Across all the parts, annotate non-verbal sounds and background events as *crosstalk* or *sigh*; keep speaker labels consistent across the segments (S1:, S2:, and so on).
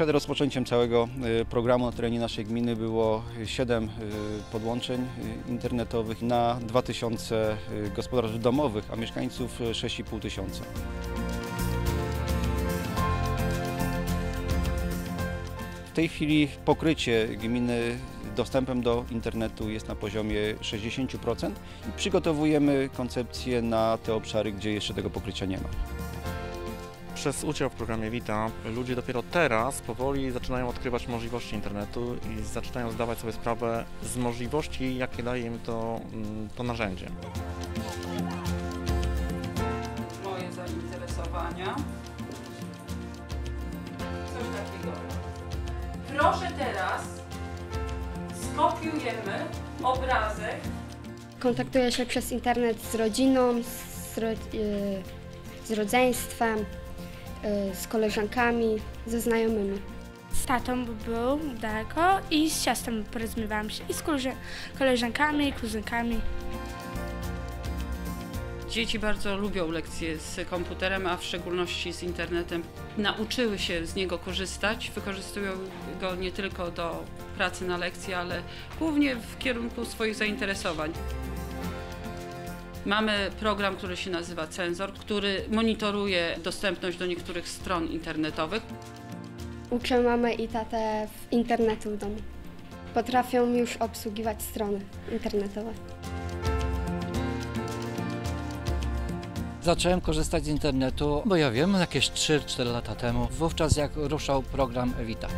S1: Przed rozpoczęciem całego y, programu na terenie naszej gminy było 7 podłączeń y, internetowych na 2000 y, gospodarstw domowych, a mieszkańców y, 6,5 tysiąca. W tej chwili pokrycie gminy dostępem do internetu jest na poziomie 60% i przygotowujemy koncepcję na te obszary, gdzie jeszcze tego pokrycia nie ma.
S2: Przez udział w programie Wita ludzie dopiero teraz powoli zaczynają odkrywać możliwości internetu i zaczynają zdawać sobie sprawę z możliwości, jakie daje im to, mm, to narzędzie.
S3: moje zainteresowania. Coś takiego. Proszę teraz skopiujemy obrazek
S4: Kontaktuję się przez internet z rodziną, z, ro, y, z rodzeństwem, z koleżankami, ze znajomymi.
S5: Z tatą był daleko i z siostrą porozumiewałam się i z koleżankami, kuzynkami.
S3: Dzieci bardzo lubią lekcje z komputerem, a w szczególności z internetem. Nauczyły się z niego korzystać, wykorzystują go nie tylko do pracy na lekcji, ale głównie w kierunku swoich zainteresowań. Mamy program, który się nazywa Cenzor, który monitoruje dostępność do niektórych stron internetowych.
S4: Uczę mamę i tatę w internetu w domu. Potrafią już obsługiwać strony internetowe.
S6: Zacząłem korzystać z internetu, bo ja wiem, jakieś 3-4 lata temu, wówczas jak ruszał program Evita.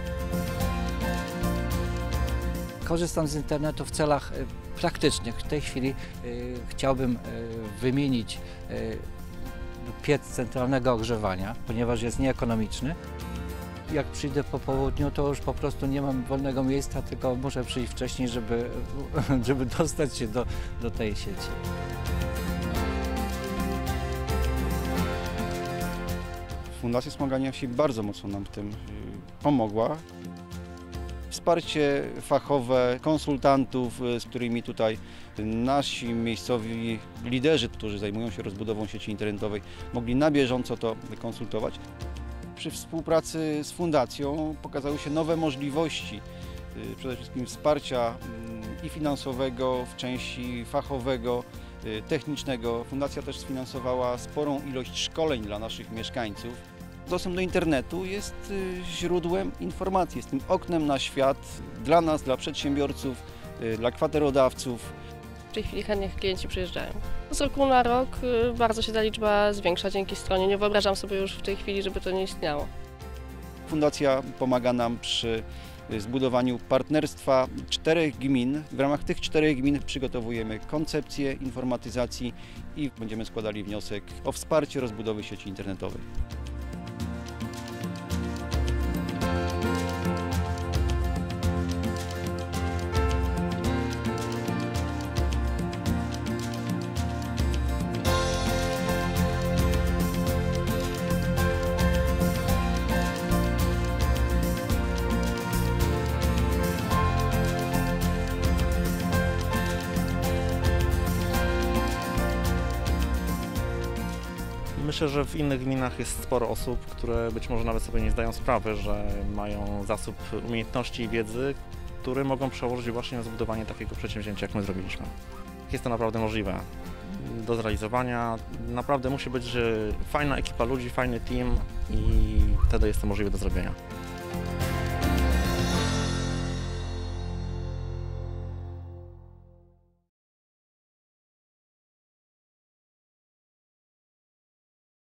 S6: Korzystam z internetu w celach e, praktycznych. W tej chwili e, chciałbym e, wymienić piec centralnego ogrzewania, ponieważ jest nieekonomiczny. Jak przyjdę po południu, to już po prostu nie mam wolnego miejsca, tylko muszę przyjść wcześniej, żeby, *laughs* żeby dostać się do, do tej sieci.
S1: Fundacja Wspomagania Wsi bardzo mocno nam w tym y, pomogła. Wsparcie fachowe konsultantów, y, z którymi tutaj nasi miejscowi liderzy, którzy zajmują się rozbudową sieci internetowej, mogli na bieżąco to konsultować. Przy współpracy z fundacją pokazały się nowe możliwości, y, przede wszystkim wsparcia mm, i finansowego w części fachowego, y, technicznego. Fundacja też sfinansowała sporą ilość szkoleń dla naszych mieszkańców. Dostęp do internetu jest y, źródłem informacji, jest tym oknem na świat dla nas, dla przedsiębiorców, y, dla kwaterodawców.
S7: W tej chwili chętnie klienci przyjeżdżają. Z roku na rok y, bardzo się ta liczba zwiększa dzięki stronie. Nie wyobrażam sobie już w tej chwili, żeby to nie istniało.
S1: Fundacja pomaga nam przy zbudowaniu partnerstwa czterech gmin. W ramach tych czterech gmin przygotowujemy koncepcję informatyzacji i będziemy składali wniosek o wsparcie rozbudowy sieci internetowej.
S2: Myślę, że w innych gminach jest sporo osób, które być może nawet sobie nie zdają sprawy, że mają zasób umiejętności i wiedzy, które mogą przełożyć właśnie na zbudowanie takiego przedsięwzięcia, jak my zrobiliśmy. Jest to naprawdę możliwe do zrealizowania. Naprawdę musi być fajna ekipa ludzi, fajny team i wtedy jest to możliwe do zrobienia.